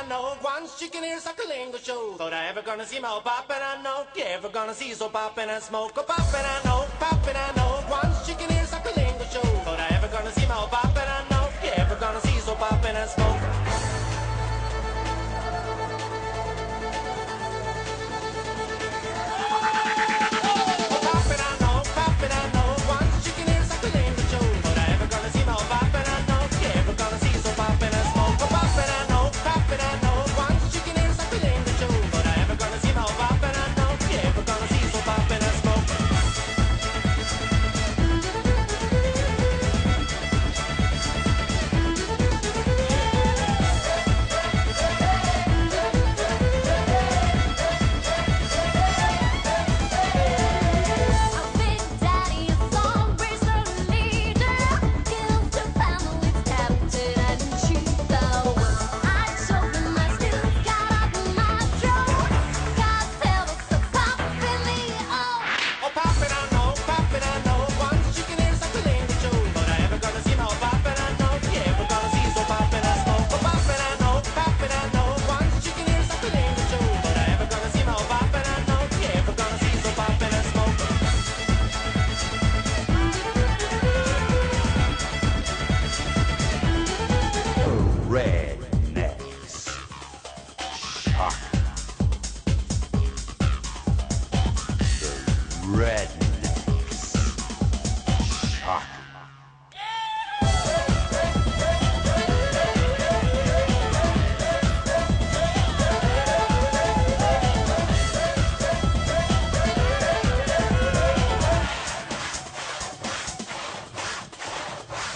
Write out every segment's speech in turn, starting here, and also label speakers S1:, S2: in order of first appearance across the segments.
S1: I know once she can hear Sakalingo show. Thought I ever gonna see my old I know. Yeah, ever gonna see so poppin' and I smoke a poppin'. I know poppin'.
S2: talk. The
S3: rednecks shock.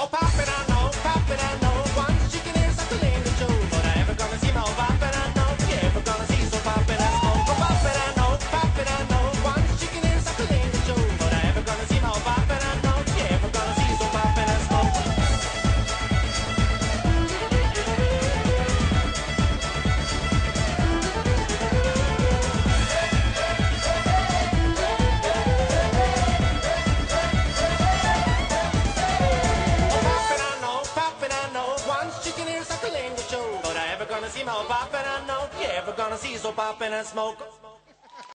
S1: Oh, pop it gonna see my poppin' I know. You ever gonna see so poppin' and smoke?